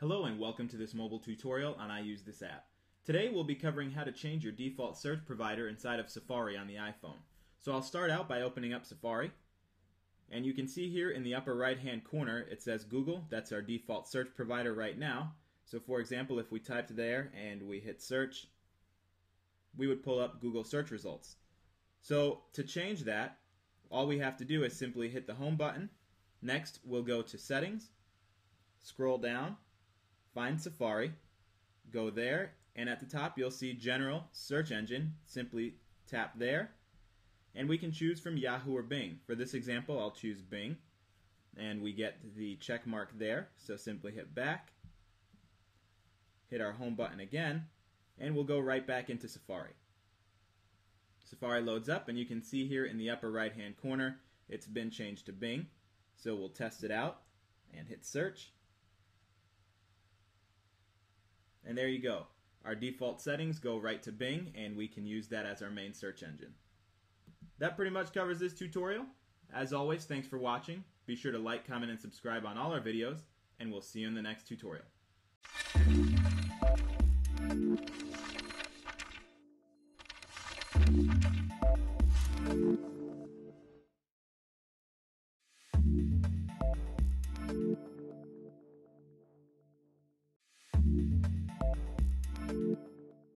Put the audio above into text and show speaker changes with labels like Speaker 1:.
Speaker 1: Hello and welcome to this mobile tutorial on I Use This App. Today we'll be covering how to change your default search provider inside of Safari on the iPhone. So I'll start out by opening up Safari. And you can see here in the upper right hand corner it says Google. That's our default search provider right now. So for example, if we typed there and we hit search, we would pull up Google search results. So to change that, all we have to do is simply hit the home button. Next, we'll go to settings, scroll down, find Safari, go there, and at the top you'll see General Search Engine. Simply tap there, and we can choose from Yahoo or Bing. For this example, I'll choose Bing, and we get the check mark there. So simply hit back, hit our home button again, and we'll go right back into Safari. Safari loads up, and you can see here in the upper right hand corner it's been changed to Bing. So we'll test it out and hit search. And there you go. Our default settings go right to Bing and we can use that as our main search engine. That pretty much covers this tutorial. As always, thanks for watching. Be sure to like, comment, and subscribe on all our videos, and we'll see you in the next tutorial.